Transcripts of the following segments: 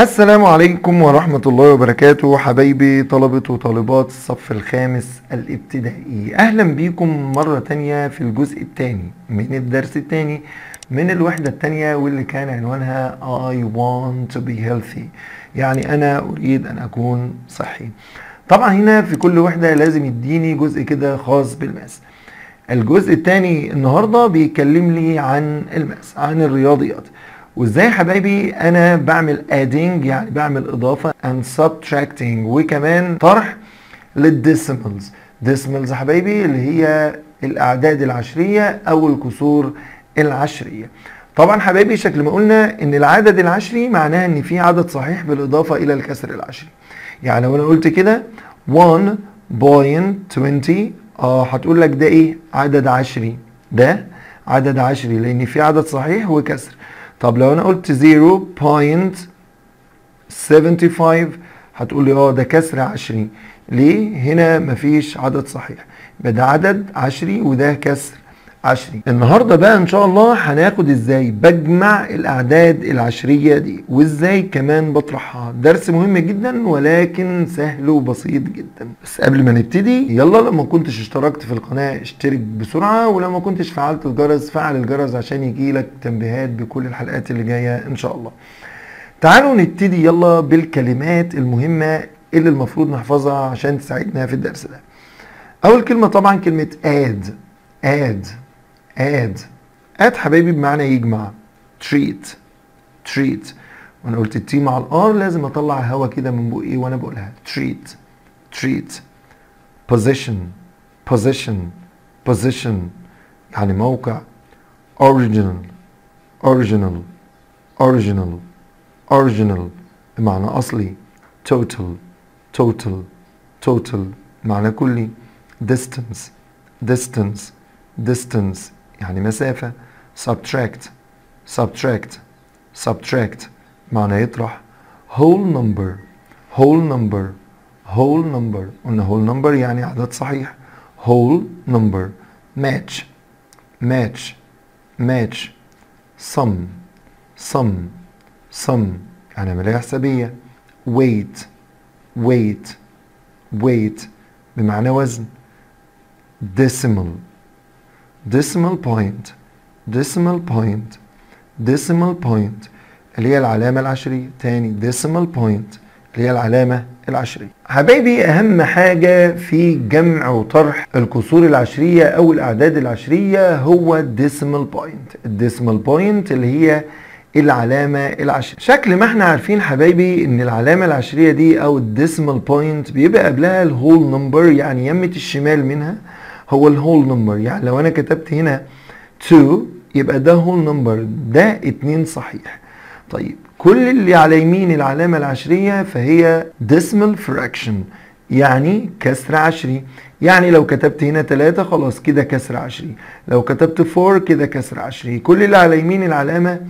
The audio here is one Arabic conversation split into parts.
السلام عليكم ورحمة الله وبركاته حبايبي طلبة وطالبات الصف الخامس الابتدائي. أهلا بيكم مرة تانية في الجزء الثاني من الدرس الثاني من الوحدة الثانية واللي كان عنوانها I want to be healthy. يعني أنا أريد أن أكون صحي. طبعا هنا في كل وحدة لازم يديني جزء كده خاص بالماس. الجزء الثاني النهاردة بيكلم لي عن الماس عن الرياضيات. وإزاي يا حبايبي أنا بعمل adding يعني بعمل إضافة and subtracting وكمان طرح لل decimals decimals حبايبي اللي هي الأعداد العشرية أو الكسور العشرية. طبعا حبايبي شكل ما قلنا إن العدد العشري معناها إن في عدد صحيح بالإضافة إلى الكسر العشري. يعني لو أنا قلت كده 1.20 آه هتقول لك ده إيه؟ عدد عشري. ده عدد عشري لأن في عدد صحيح وكسر. طب لو أنا قلت 0.75 هتقول لي آه ده كسر عشري ليه؟ هنا مفيش عدد صحيح. يبقى ده عدد عشري وده كسر. عشري. النهارده بقى إن شاء الله هناخد إزاي بجمع الأعداد العشرية دي وإزاي كمان بطرحها. درس مهم جدا ولكن سهل وبسيط جدا. بس قبل ما نبتدي يلا لو ما كنتش اشتركت في القناة اشترك بسرعة ولو ما كنتش فعلت الجرس فعل الجرس عشان يجيلك تنبيهات بكل الحلقات اللي جاية إن شاء الله. تعالوا نبتدي يلا بالكلمات المهمة اللي المفروض نحفظها عشان تساعدنا في الدرس ده. أول كلمة طبعا كلمة add. Add. Add add حبايبي بمعنى يجمع treat treat وأنا قلت التي مع الار لازم اطلع هوا كده من بقي وأنا بقولها treat treat position position position يعني موقع original original original original بمعنى اصلي total total total معنى كلي distance distance distance يعني مسافة subtract subtract subtract معنى يطرح whole number whole number whole number قلنا whole number يعني عدد صحيح whole number match match match sum sum sum يعني عملية حسابية weight weight weight بمعنى وزن decimal decimal point. Decimal point. Decimal point. اللي هي العلامة العشرية. تاني. Decimal point. اللي هي العلامة العشرية. حبايبي أهم حاجة في جمع وطرح الكسور العشرية أو الأعداد العشرية هو decimal point. ال decimal point اللي هي العلامة العشرية. شكل ما إحنا عارفين حبايبي إن العلامة العشرية دي أو ال decimal point بيبقى قبلها ال whole number يعني يمة الشمال منها. هو ال whole number يعني لو أنا كتبت هنا 2 يبقى ده whole number ده 2 صحيح. طيب كل اللي على يمين العلامة العشرية فهي decimal fraction يعني كسر عشري. يعني لو كتبت هنا 3 خلاص كده كسر عشري. لو كتبت 4 كده كسر عشري. كل اللي على يمين العلامة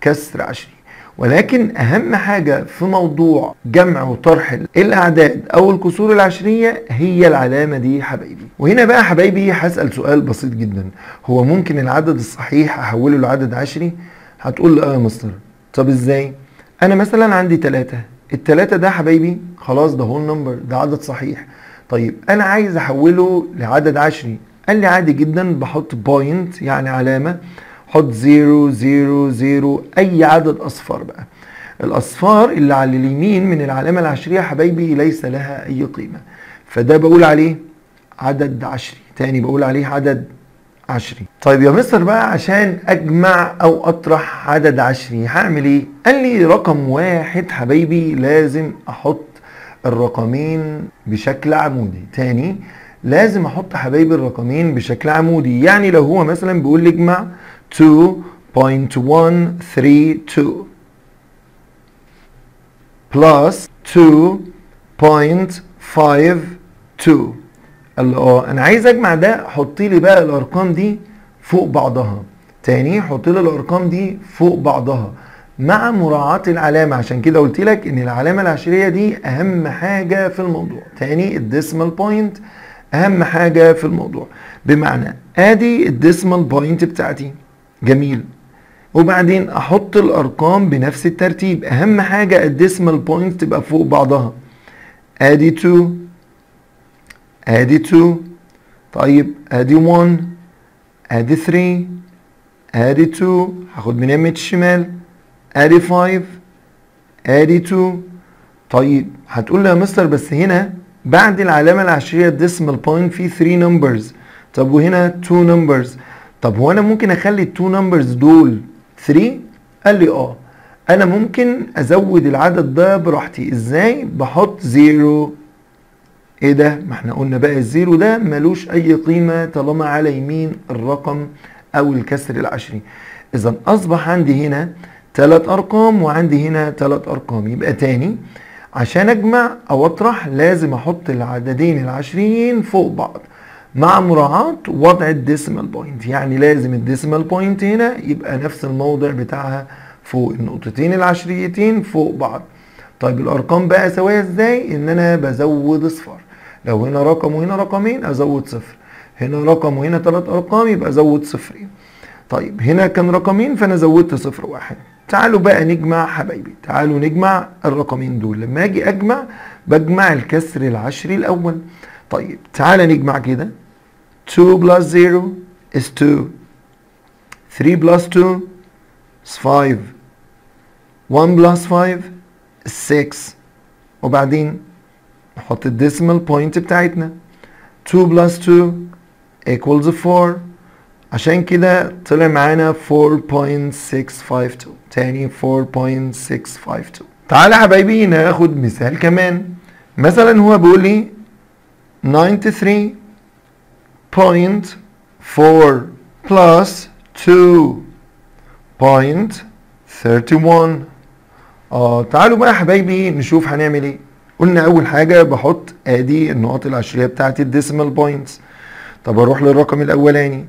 كسر عشري. ولكن أهم حاجة في موضوع جمع وطرح الأعداد أو الكسور العشرية هي العلامة دي حبايبي. وهنا بقى حبايبي هسأل سؤال بسيط جدا. هو ممكن العدد الصحيح أحوله لعدد عشري؟ هتقول لي آه يا مستر. طب إزاي؟ أنا مثلا عندي ثلاثة الثلاثة ده حبايبي خلاص ده whole number ده عدد صحيح. طيب أنا عايز أحوله لعدد عشري. قال لي عادي جدا بحط point يعني علامة. حط zero zero zero أي عدد أصفار بقى. الأصفار اللي على اليمين من العلامة العشرية حبايبي ليس لها أي قيمة. فده بقول عليه عدد عشري تاني بقول عليه عدد عشري. طيب يا مستر بقى عشان أجمع أو أطرح عدد عشري هعمل إيه؟ قال لي رقم واحد حبايبي لازم أحط الرقمين بشكل عمودي. تاني لازم أحط حبايبي الرقمين بشكل عمودي. يعني لو هو مثلا بيقول لي اجمع 2.132 plus 2.52 قال آه أنا عايز أجمع ده حط لي بقى الأرقام دي فوق بعضها. تاني حط لي الأرقام دي فوق بعضها. مع مراعاة العلامة عشان كده قلت لك إن العلامة العشرية دي أهم حاجة في الموضوع. تاني ال decimal point أهم حاجة في الموضوع. بمعنى آدي ال decimal point بتاعتي. جميل. وبعدين أحط الأرقام بنفس الترتيب. أهم حاجة ال decimal point تبقى فوق بعضها. أدي 2 أدي 2 طيب أدي 1 أدي 3 أدي 2 هاخد من يمة الشمال. أدي 5 أدي 2 طيب هتقول لي يا مستر بس هنا بعد العلامة العشرية ال decimal point في 3 numbers طب وهنا 2 numbers طب هو أنا ممكن أخلي ال 2 numbers دول 3 قال لي آه. أنا ممكن أزود العدد ده براحتي. إزاي؟ بحط 0 إيه ده؟ ما إحنا قلنا بقى ال zero ده ملوش أي قيمة طالما على يمين الرقم أو الكسر العشري. اذا أصبح عندي هنا ثلاث أرقام وعندي هنا ثلاث أرقام. يبقى تاني عشان أجمع أو أطرح لازم أحط العددين العشريين فوق بعض. مع مراعاة وضع ال decimal point. يعني لازم ال decimal point هنا يبقى نفس الموضع بتاعها فوق النقطتين العشريتين فوق بعض. طيب الأرقام بقى اسويها إزاي؟ إن أنا بزود اصفار لو هنا رقم وهنا رقمين أزود صفر. هنا رقم وهنا ثلاث أرقام يبقى أزود صفرين. طيب هنا كان رقمين فأنا زودت صفر واحد. تعالوا بقى نجمع حبايبي. تعالوا نجمع الرقمين دول. لما أجي أجمع بجمع الكسر العشري الأول. طيب تعالى نجمع كده. 2 plus 0 is 2 3 plus 2 is 5 1 plus 5 is 6 وبعدين نحط الديسمال بوينت بتاعتنا. 2 plus 2 equals 4 عشان كده طلع معانا 4.652 تاني 4.652 تعالى يا حبايبي ناخد مثال كمان. مثلا هو بيقول لي 93.4 plus 2.31 آه تعالوا بقى يا حبايبي نشوف هنعمل إيه. قلنا أول حاجة بحط آدي النقط العشرية بتاعتي الديسمال بوينتس طب أروح للرقم الأولاني.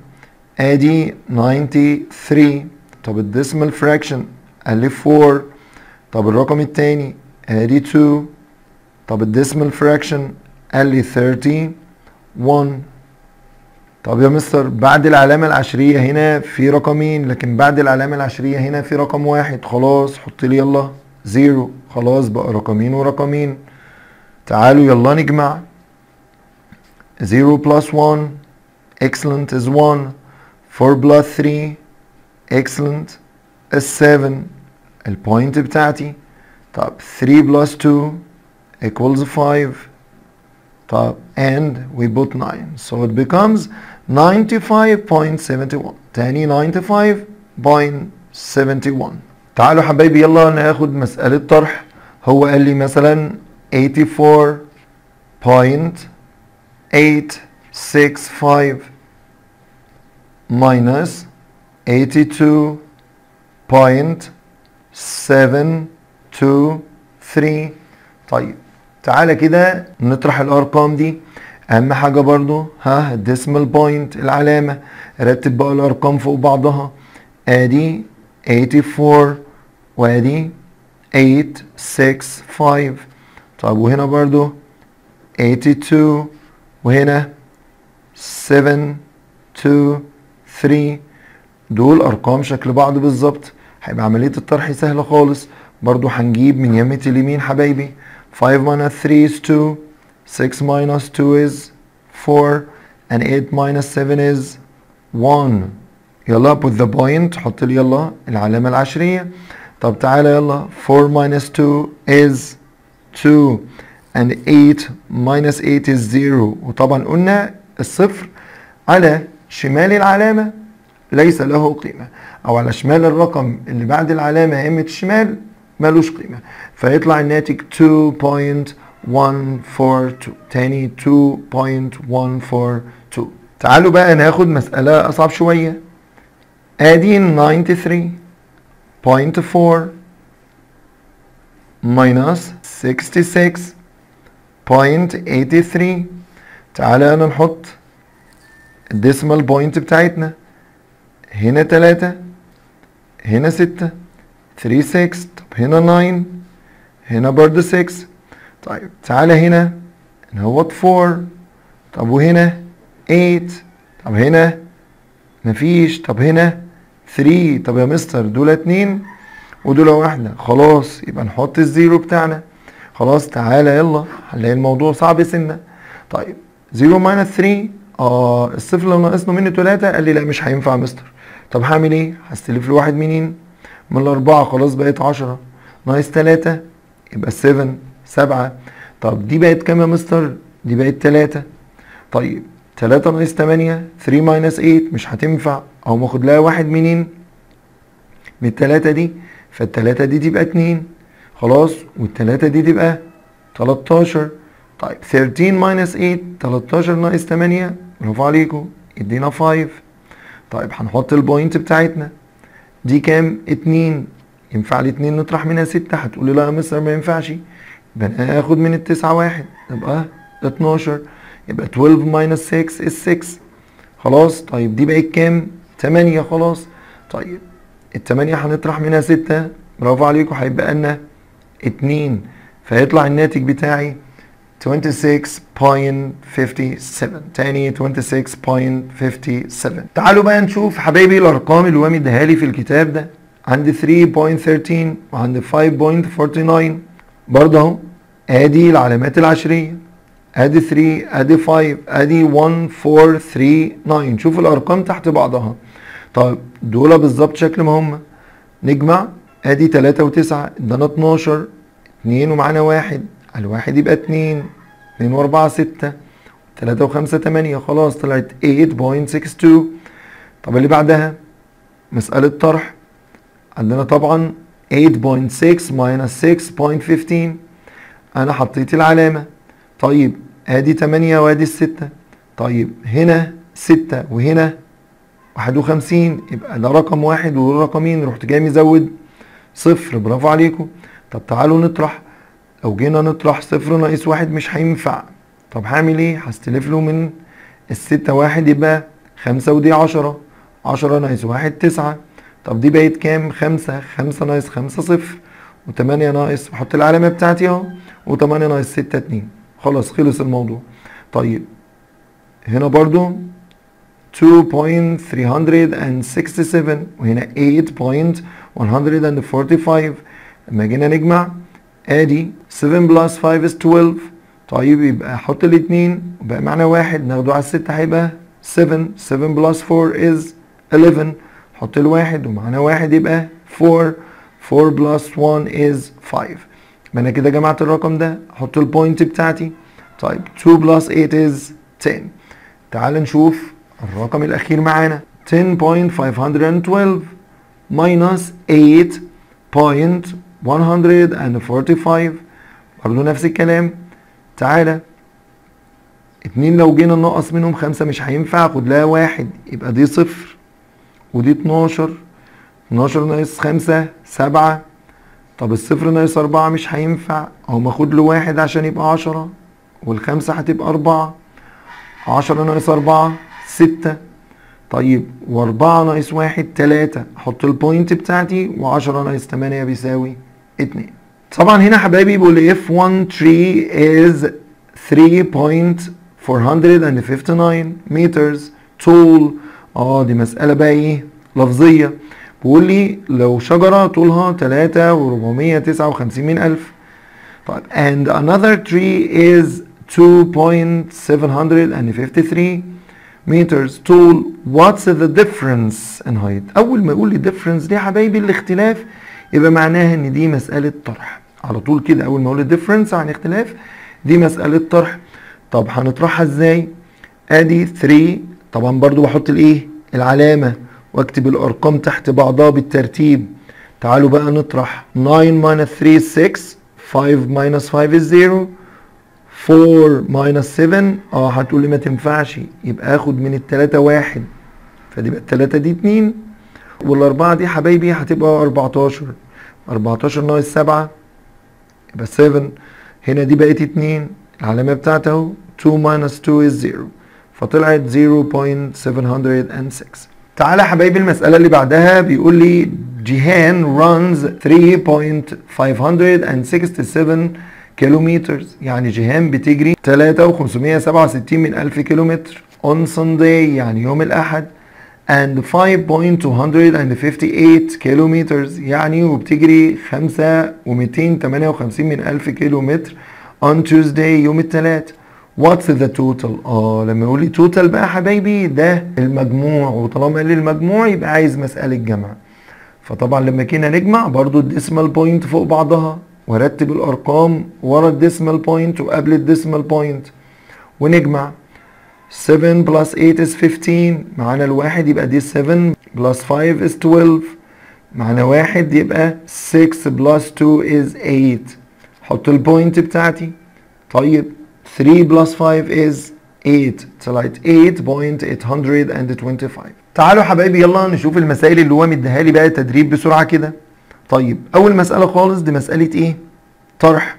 آدي 93 طب ال decimal fraction لي 4 طب الرقم التاني آدي 2 طب ال decimal fraction قال لي 31 طب يا مستر بعد العلامة العشرية هنا في رقمين لكن بعد العلامة العشرية هنا في رقم واحد. خلاص حط لي يلا. zero. خلاص بقى رقمين ورقمين. تعالوا يلا نجمع. 0 plus 1 excellent is 1 4 plus 3 excellent is 7 البوينت بتاعتي. طب 3 plus 2 equals 5 طب and we put 9 so it becomes 95.71 تاني 95.71 تعالوا حبايبي يلا ناخد مسألة طرح هو قال لي مثلا 84.865 minus 82.723 طيب تعالى كده نطرح الأرقام دي. أهم حاجة برضو ها الديسمال بوينت العلامة. رتب بقى الأرقام فوق بعضها. أدي 84 وأدي 865 طب وهنا برضو 82 وهنا 723 دول أرقام شكل بعض بالظبط. هيبقى عملية الطرح سهلة خالص. برضو هنجيب من يمة اليمين حبايبي. 5 minus 3 is 2 6 minus 2 is 4 and 8 minus 7 is 1 يلا put the point حط لي يلا العلامة العشرية. طب تعالى يلا 4 minus 2 is 2 and 8 minus 8 is 0 وطبعا قلنا الصفر على شمال العلامة ليس له قيمة. أو على شمال الرقم اللي بعد العلامة يمة الشمال ملوش قيمة. فيطلع الناتج 2.142 تاني 2.142 تعالوا بقى ناخد مسألة أصعب شوية. ادي 93.4 minus 66.83 تعالى نحط الديسمال بوينت بتاعتنا. هنا 3 هنا 6 3 6 طب هنا 9 هنا برضه 6 طيب تعالى هنا نهوت 4 طب وهنا 8 طب هنا مفيش طب هنا 3 طب يا مستر دول اتنين ودول واحدة خلاص يبقى نحط ال zero بتاعنا خلاص تعالى يلا هنلاقي الموضوع صعب سنة. طيب 0 minus 3 آه الصفر لو ناقصنا منه 3 قال لي لا مش هينفع يا مستر طب هعمل إيه؟ هستلف له واحد منين؟ من الأربعة خلاص بقت 10 ناقص 3 يبقى 7 7 طب دي بقت كام يا مستر؟ دي بقت 3 طيب 3 ناقص 8 3 minus 8 مش هتنفع. أو ماخد لها واحد منين؟ من التلاتة دي. فالتلاتة دي تبقى 2 خلاص والتلاتة دي تبقى 13 طيب 13 minus 8 13 ناقص 8 برافو عليكم يدينا 5 طيب هنحط ال point بتاعتنا. دي كام؟ 2 ينفع لي 2 نطرح منها 6 هتقولي لا يا مستر ما ينفعش. يبقى أنا هاخد من التسعة واحد. يبقى 12 يبقى 12 ماينس 6 is 6 خلاص؟ طيب دي بقت كام؟ 8 خلاص. طيب التمانية هنطرح منها 6 برافو عليكم هيبقى لنا 2 فيطلع الناتج بتاعي 26.57 تاني 26.57 تعالوا بقى نشوف حبايبي الأرقام اللي هو مديها لي في الكتاب ده. عندي 3.13 وعندي 5.49 برضه أهو. آدي العلامات العشرية. آدي 3 آدي 5 آدي 1 4 3 9 شوف الأرقام تحت بعضها. طيب دول بالظبط شكل ما هم. نجمع. آدي 3 و9 إدانا 12 2 ومعانا واحد. على الواحد يبقى 2 2 و4 6 3 و5 8 خلاص طلعت 8.62 طب اللي بعدها؟ مسألة طرح. عندنا طبعا 8.6 minus 6.15 أنا حطيت العلامة. طيب آدي 8 وآدي الستة. طيب هنا 6 وهنا 51 يبقى ده رقم واحد وده رقمين. رحت جاي مزود صفر. برافو عليكم. طب تعالوا نطرح. لو جينا نطرح صفر ناقص واحد مش هينفع. طب هعمل إيه؟ هستلف له من الستة واحد يبقى خمسة ودي عشرة. عشرة ناقص واحد تسعة. طب دي بقت كام؟ خمسة. خمسة ناقص خمسة صفر. وتمانية ناقص بحط العلامة بتاعتي اهو. وتمانية ناقص ستة اتنين. خلاص خلص الموضوع. طيب هنا برضو 2.367 وهنا 8.145 لما جينا نجمع آدي 7 plus 5 is 12 طيب يبقى أحط الاتنين وبقى معنا واحد ناخده على الستة هيبقى 7 7 plus 4 is 11 حط الواحد ومعنا واحد يبقى 4 4 plus 1 is 5 يبقى أنا كده جمعت الرقم ده أحط ال point بتاعتي. طيب 2 plus 8 is 10 تعال نشوف الرقم الأخير معانا. 10.512 minus 8.145 برضه نفس الكلام. تعالى. اتنين لو جينا ننقص منهم خمسة مش هينفع. اخد لها واحد. يبقى دي صفر. ودي 12 12 ناقص خمسة سبعة. طب الصفر ناقص أربعة مش هينفع. أو ماخد له واحد عشان يبقى عشرة. والخمسة هتبقى أربعة. عشرة ناقص أربعة ستة. طيب وأربعة ناقص واحد تلاتة. أحط البوينت بتاعتي وعشرة ناقص تمانية بيساوي اتنين. طبعا هنا حبايبي بيقول if one tree is 3.459 meters tall. آه دي مسألة بقى إيه؟ لفظية. بيقول لي لو شجرة طولها 3 و459 من ألف. طيب and another tree is 2.753 meters tall. What's the difference in height? أول ما يقول لي difference دي حبايبي الاختلاف يبقى معناها إن دي مسألة طرح. على طول كده أول ما أقول difference عن اختلاف دي مسألة طرح. طب هنطرحها إزاي؟ أدي 3 طبعا برضو بحط الإيه؟ العلامة. واكتب الأرقام تحت بعضها بالترتيب. تعالوا بقى نطرح. 9 minus 3 is 6 5 minus 5 is 0 4 minus 7 آه هتقولي ما تنفعش. يبقى آخد من التلاتة واحد. فدي بقى التلاتة دي اتنين. والأربعة دي حبايبي هتبقى 14 14 ناقص 7 يبقى 7 هنا دي بقت 2 العلامة بتاعتها أهو 2 minus 2 is 0 فطلعت 0.706 تعالى حبايبي المسألة اللي بعدها بيقول لي جيهان runs 3.567 كيلومتر يعني جيهان بتجري 3 و567 من 1000 كيلومتر on Sunday يعني يوم الأحد. And 5.258 كيلومترز يعني وبتجري 5 و258 من ألف كيلومتر on Tuesday يوم الثلاث What's the total؟ آه لما يقول لي total بقى حبايبي ده المجموع. وطالما قال لي المجموع يبقى عايز مسألة جمع. فطبعا لما كنا نجمع برضو ال decimal point فوق بعضها. وارتب الأرقام ورا ال decimal point وقبل ال decimal point ونجمع. 7 plus 8 is 15 معانا الواحد يبقى دي 7 plus 5 is 12 معانا واحد يبقى 6 plus 2 is 8 حط ال point بتاعتي. طيب 3 plus 5 is 8 طلعت 8.825 تعالوا حبايبي يلا نشوف المسائل اللي هو مديها لي بقى تدريب بسرعة كده. طيب أول مسألة خالص دي مسألة إيه؟ طرح.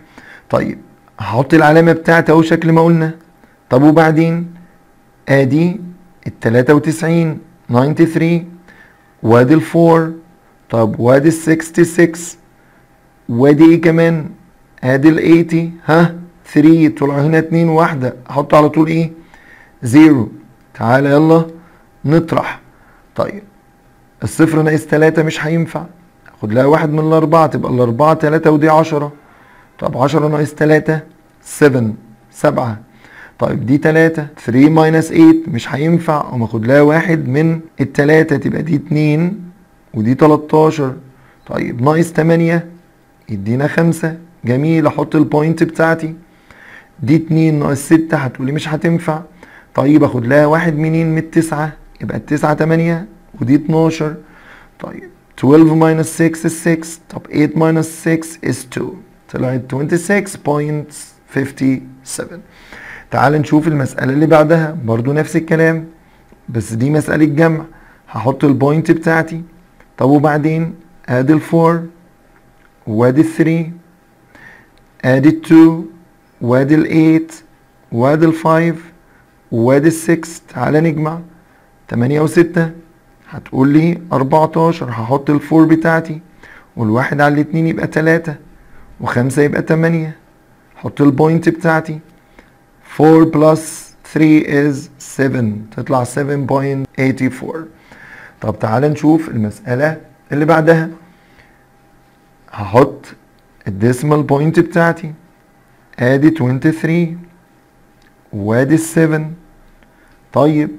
طيب هحط العلامة بتاعتي أهو شكل ما قلنا. طب وبعدين؟ آدي ال 93 93 وادي ال 4 طب وادي ال 66 وادي إيه كمان؟ آدي ال 80 ها؟ 3 طلع هنا 2 واحدة. أحط على طول إيه؟ zero. تعالى يلا نطرح. طيب الصفر ناقص 3 مش هينفع. خد لها واحد من الأربعة تبقى الأربعة تلاتة ودي عشرة. طب عشرة ناقص تلاتة سبعة. طيب دي تلاتة. 3 minus 8 مش هينفع. أقوم آخد لها واحد من التلاتة تبقى دي اتنين ودي تلاتاشر طيب ناقص تمانية يدينا خمسة. جميل. أحط ال point بتاعتي. دي اتنين ناقص ستة. هتقولي مش هتنفع. طيب أخد لها واحد منين؟ من التسعة. يبقى التسعة تمانية ودي اتناشر. طيب 12 minus 6 is 6 طب 8 minus 6 is 2 طلعت 26.57 تعال نشوف المسألة اللي بعدها. برضو نفس الكلام بس دي مسألة جمع. هحط البوينت بتاعتي. طب وبعدين ادي ال 4 وادي ال 3 ادي ال 2 وادي ال 8 وادي ال 5 وادي ال 6 تعال نجمع. 8 و6 هتقول لي 14 هحط ال four بتاعتي. والواحد على الاتنين يبقى 3 وخمسة يبقى 8 حط ال point بتاعتي. 4 plus 3 is 7 تطلع 7.84 طب تعال نشوف المسألة اللي بعدها. هحط ال decimal point بتاعتي. ادي 23 وادي 7 طيب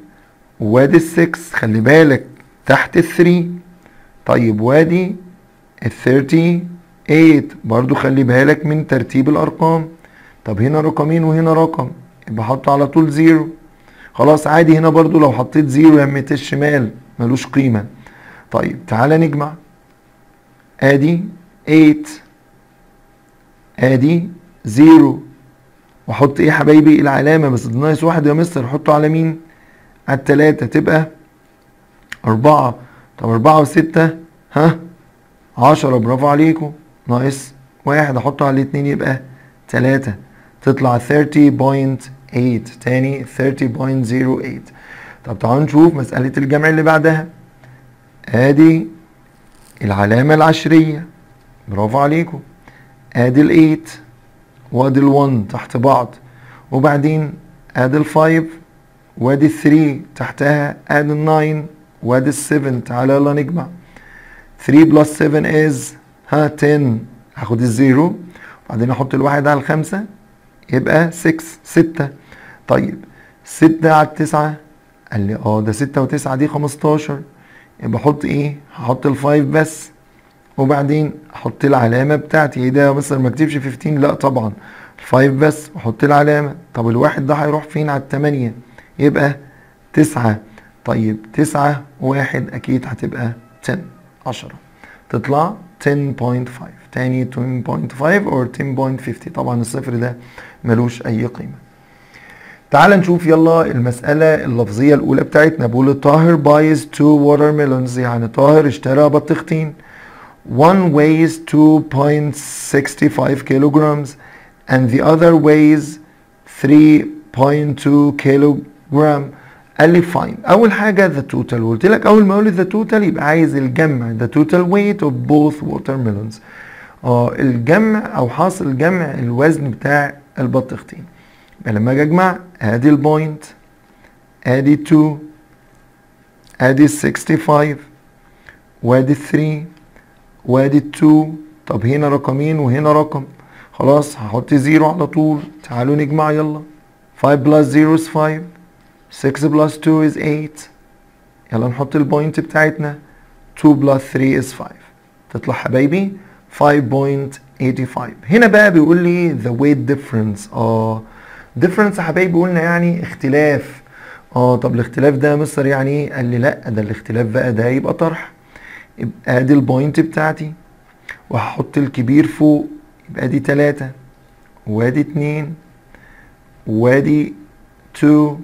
وادي ال 6 خلي بالك تحت ال 3 طيب وادي ال 38 برضو خلي بالك من ترتيب الأرقام. طب هنا رقمين وهنا رقم؟ يبقى حط على طول zero. خلاص عادي هنا برضو لو حطيت zero يمة الشمال ملوش قيمة. طيب تعالى نجمع. آدي 8 آدي zero. وأحط إيه يا حبايبي؟ العلامة بس ناقص واحد يا مستر. حطه على مين؟ على التلاتة. تبقى أربعة. طب أربعة وستة؟ ها؟ عشرة. برافو عليكم. ناقص واحد. أحطه على الاتنين يبقى تلاتة. تطلع 30.8 تاني 30.08 طب تعالوا نشوف مسألة الجمع اللي بعدها. آدي العلامة العشرية. برافو عليكم. ادي ال eight وادي ال one تحت بعض. وبعدين ادي ال five وادي ال three تحتها ادي ال nine وادي ال seven تعالى يلا نجمع. 3 plus 7 is ها 10 هاخد ال zero وبعدين أحط الواحد على الخمسة. يبقى 6 6 طيب 6 على التسعة. قال لي آه ده 6 و9 دي 15 يبقى أحط إيه؟ هحط ال five بس. وبعدين أحط العلامة بتاعتي. إيه ده؟ مستر ما أكتبش 15 لا طبعا. ال five بس وأحط العلامة. طب الواحد ده هيروح فين على التمانية؟ يبقى تسعة. طيب تسعة واحد أكيد هتبقى 10 عشرة. تطلع 10.5 تاني 10.5 or 10.50 طبعا الصفر ده ملوش أي قيمة. تعال نشوف يلا المسألة اللفظية الأولى بتاعتنا بقول طاهر buys two watermelons. يعني طاهر اشترى بطيختين. One weighs 2.65 kilograms and the other weighs 3.2 kilogram. قال لي find أول حاجة the total قلت لك أول ما أقول the total يبقى عايز الجمع. the total weight of both watermelons. آه الجمع أو حاصل جمع الوزن بتاع البطيختين. يبقى لما أجي أجمع آدي ال point آدي 2 آدي 65 وآدي 3 وآدي 2 طب هنا رقمين وهنا رقم؟ خلاص هحط zero على طول. تعالوا نجمع يلا. 5 plus 0 is 5 6 plus 2 is 8 يلا نحط ال point بتاعتنا. 2 plus 3 is 5 تطلع حبايبي 5.85 هنا بقى بيقول لي the weight difference. آه difference يا حبايبي قلنا يعني اختلاف. آه طب الاختلاف ده مستر يعني؟ إيه قال لي لا ده الاختلاف بقى ده يبقى طرح. يبقى ادي ال point بتاعتي. وهحط الكبير فوق يبقى دي 3 وادي 2 وادي 2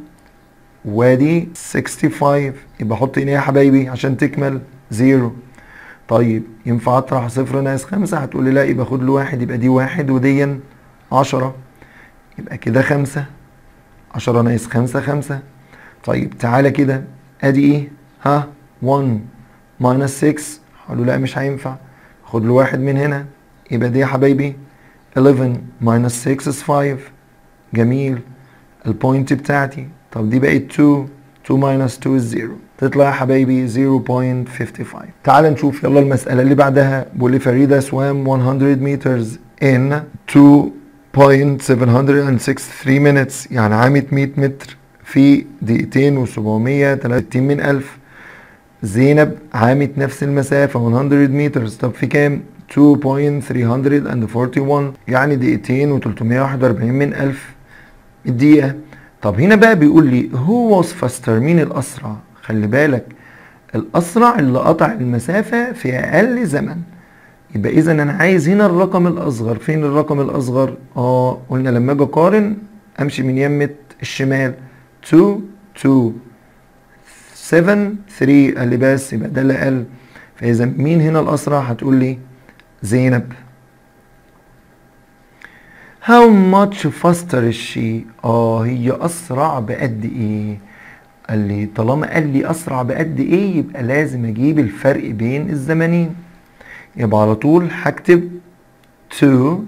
وادي 65 يبقى أحط هنا يا حبايبي عشان تكمل. 0 طيب ينفع اطرح صفر ناقص خمسة؟ هتقول لي لا يبقى خد له واحد يبقى دي واحد ودي عشرة. يبقى كده خمسة. عشرة ناقص خمسة خمسة. طيب تعالى كده. ادي إيه؟ ها 1 minus 6 هقول له لا مش هينفع. خد له واحد من هنا. يبقى دي يا حبايبي 11 minus 6 is 5 جميل. ال point بتاعتي. طب دي بقت 2 2 minus 2 is 0 تطلع يا حبايبي 0.55 تعال نشوف يلا المسألة اللي بعدها. بيقول لي فريدة swam 100 meters in 2.763 minutes. يعني عامت 100 متر في دقيقتين و763 من ألف. زينب عامت نفس المسافة 100 متر طب في كام؟ 2.341 يعني دقيقتين و341 من ألف. الدقيقة. طب هنا بقى بيقول لي هو was faster مين الأسرع؟ خلي بالك الأسرع اللي قطع المسافة في أقل زمن يبقى إذا أنا عايز هنا الرقم الأصغر فين الرقم الأصغر؟ آه قلنا لما أجي أقارن أمشي من يمة الشمال 2 2 7 3 قال لي بس يبقى ده اللي أقل فإذا مين هنا الأسرع؟ هتقول لي زينب How much faster is she؟ آه هي أسرع بقد إيه؟ قال لي طالما قال لي أسرع بقد إيه يبقى لازم أجيب الفرق بين الزمنين يبقى على طول هكتب 2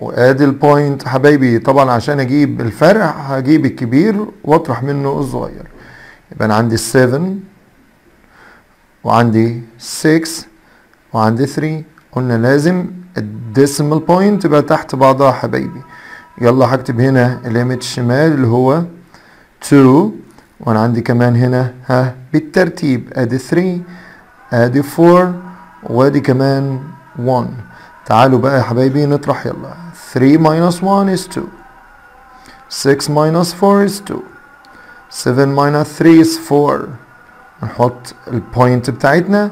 وآدي ال point حبايبي طبعا عشان أجيب الفرق هجيب الكبير وأطرح منه الصغير. يبقى أنا عندي 7 وعندي 6 وعندي 3 قلنا لازم ال decimal point تبقى تحت بعضها حبايبي. يلا هكتب هنا اليمت الشمال اللي هو 2 وأنا عندي كمان هنا ها بالترتيب ادي 3 ادي 4 وادي كمان 1 تعالوا بقى يا حبايبي نطرح يلا. 3 minus 1 is 2 6 minus 4 is 2 7 minus 3 is 4 نحط البوينت بتاعتنا.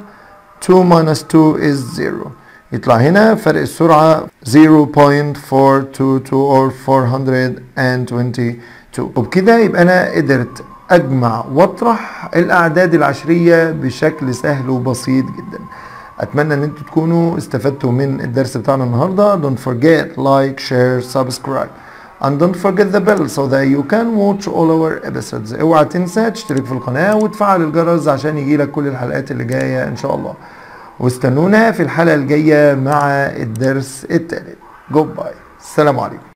2 minus 2 is 0 يطلع هنا فرق السرعة 0.422 or 422 وبكده يبقى أنا قدرت أجمع وأطرح الأعداد العشرية بشكل سهل وبسيط جدا. أتمنى أن أنتوا تكونوا استفدتوا من الدرس بتاعنا النهاردة. Don't forget like share subscribe. And don't forget the bell so that you can watch all our episodes. اوعى تنسى تشترك في القناة وتفعل الجرس عشان يجيلك كل الحلقات اللي جاية إن شاء الله. واستنونا في الحلقة الجاية مع الدرس التالت جود باي السلام عليكم.